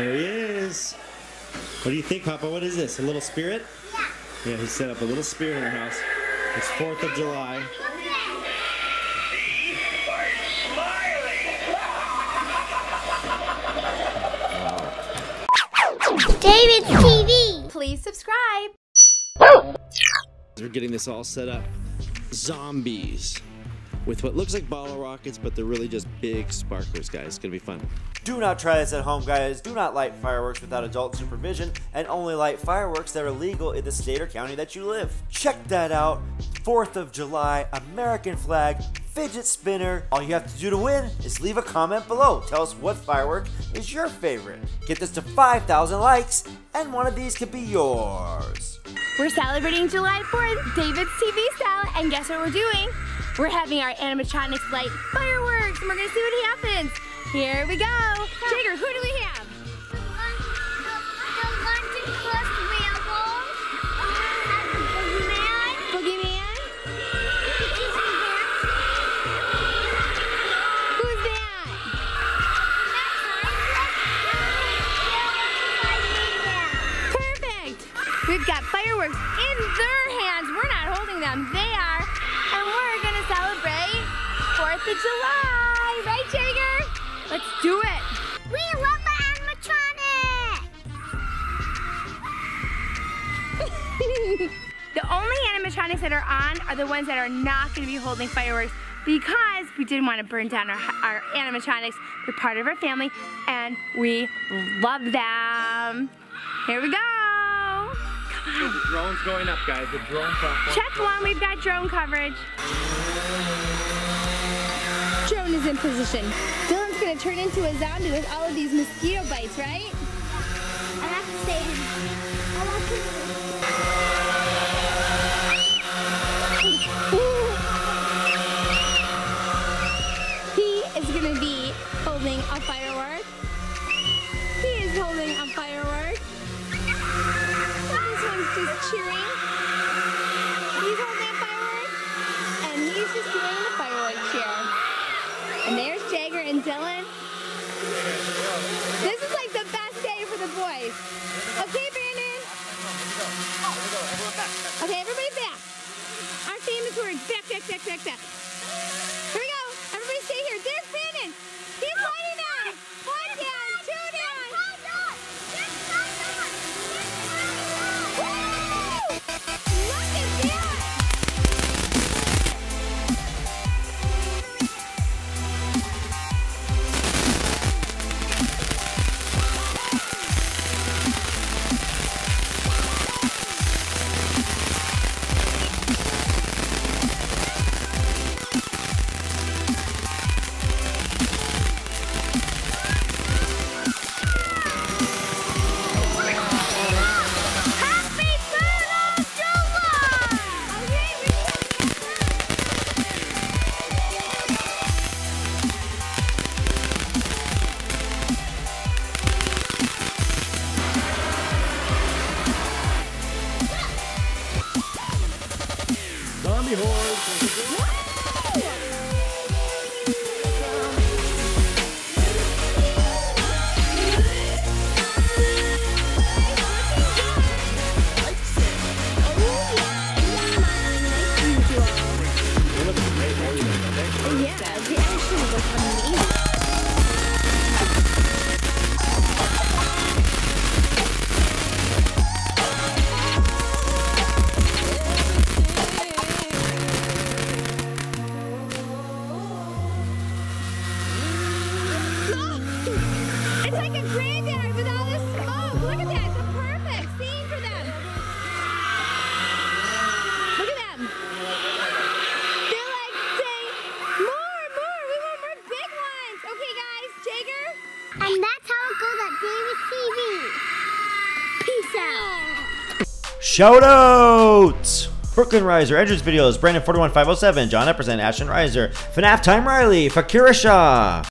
There he is. What do you think, Papa? What is this? A little spirit? Yeah. Yeah, he set up a little spirit in our house. It's 4th of July. David's TV. Please subscribe. We're getting this all set up. Zombies. With what looks like bottle rockets, but they're really just big sparklers, guys. It's gonna be fun. Do not try this at home, guys. Do not light fireworks without adult supervision, and only light fireworks that are legal in the state or county that you live. Check that out. 4th of July, American flag, fidget spinner. All you have to do to win is leave a comment below. Tell us what firework is your favorite. Get this to 5,000 likes, and one of these could be yours. We're celebrating July 4th, David's TV style, and guess what we're doing? We're having our animatronics light fireworks, and we're gonna see what happens. Here we go. Jigger, who do we have? In their hands. We're not holding them. They are. And we're to celebrate 4th of July. Right, Jagger? Let's do it. We love the animatronic. The only animatronics that are on are the ones that are not going to be holding fireworks because we didn't want to burn down our, our animatronics. They're part of our family and we love them. Here we go. The drone's going up, guys. The drone platform. Check one, we've got drone coverage. Drone is in position. Dylan's gonna turn into a zombie with all of these mosquito bites, right? I have to say, I want to. He is gonna be holding a firework. He is holding a firework. One's cheering. He's holding a firework. And he's just doing the firework cheer. And there's Jagger and Dylan. This is like the best day for the boys. Okay, Brandon? Okay, everybody back. Our famous words. Back, back, back, back, back. Zombie horde. Out. Shout out! Brooklyn Riser, Edge's videos, Brandon41507, John Epperson, Ashton Riser, FNAF Time Riley, Fakira Shah.